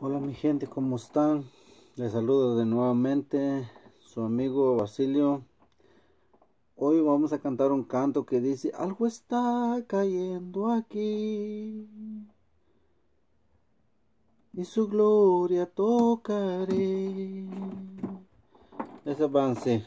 Hola mi gente, ¿cómo están? Les saludo de nuevamente su amigo Basilio. Hoy vamos a cantar un canto que dice Algo está cayendo aquí y su gloria tocaré. Ese avance.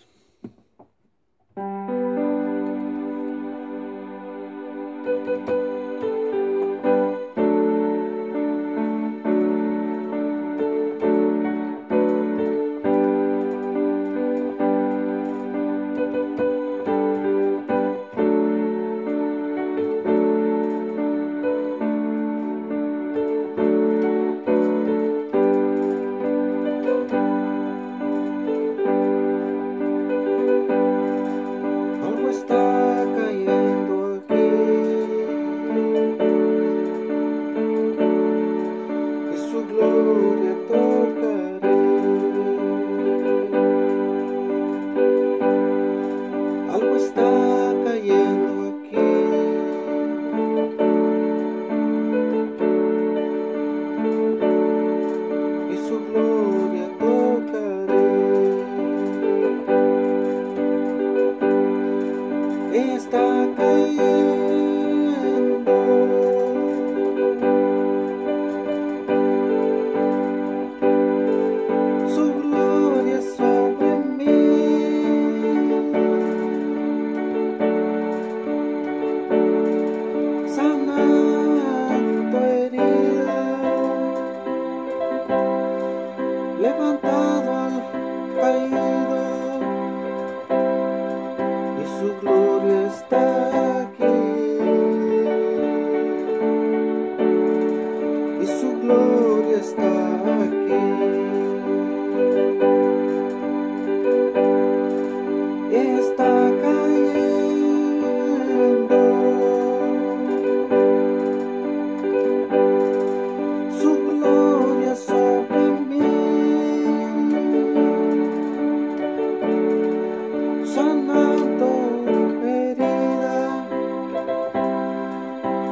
Está cayendo. Su gloria sobre mí. Sanando herida, levantado gloria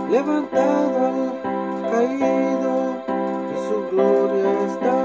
levantado al caído, y su gloria está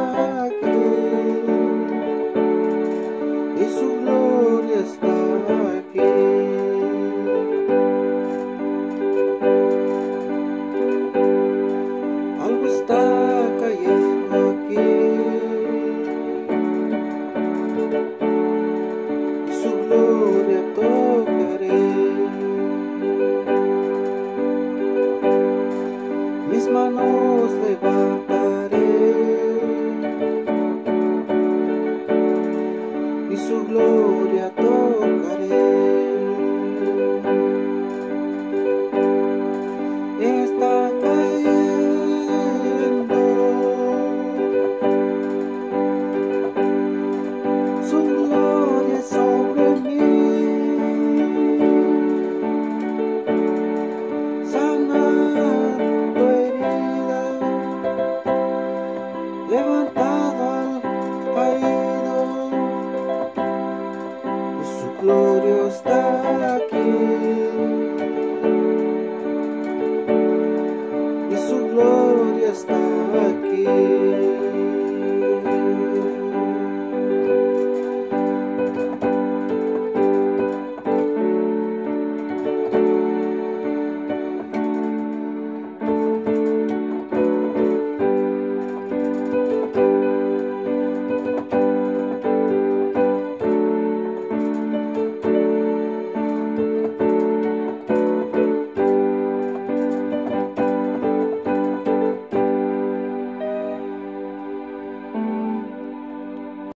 manos levantaré y su gloria tocaré. levantado al caído y su gloria está.